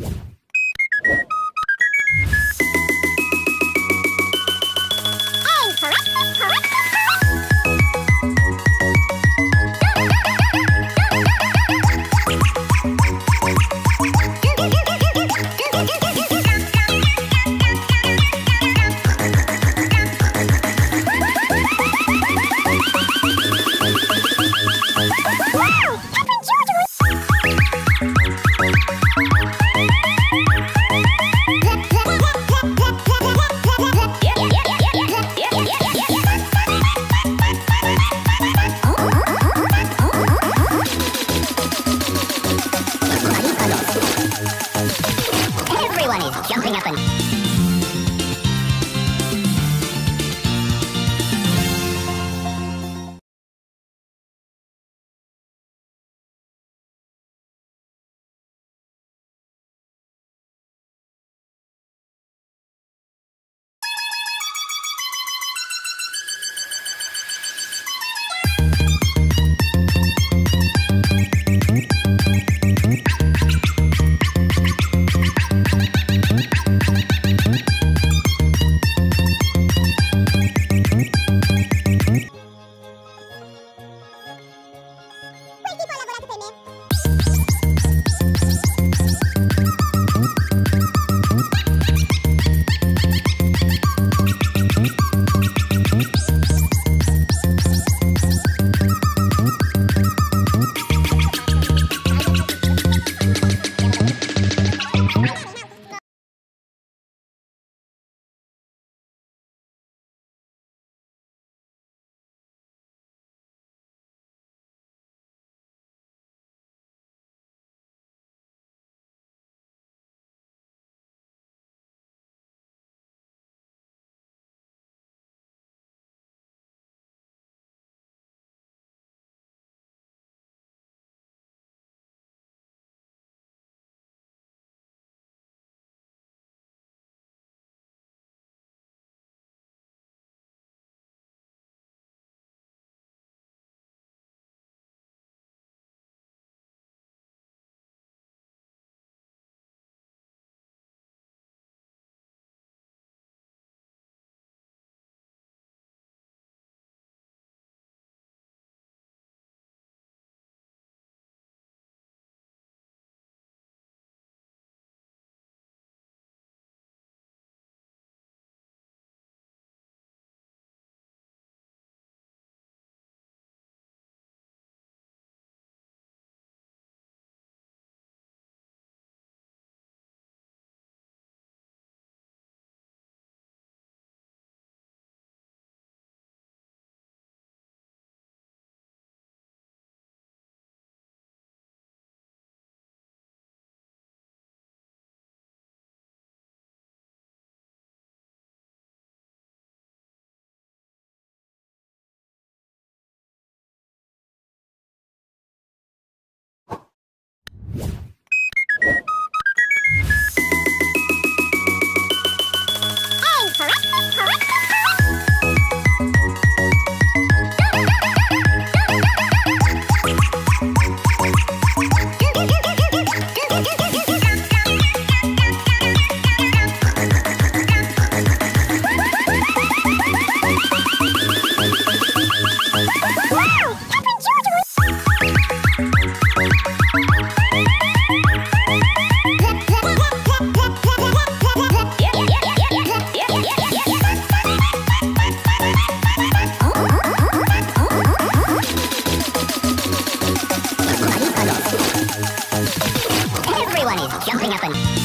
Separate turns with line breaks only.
Everyone jumping up and...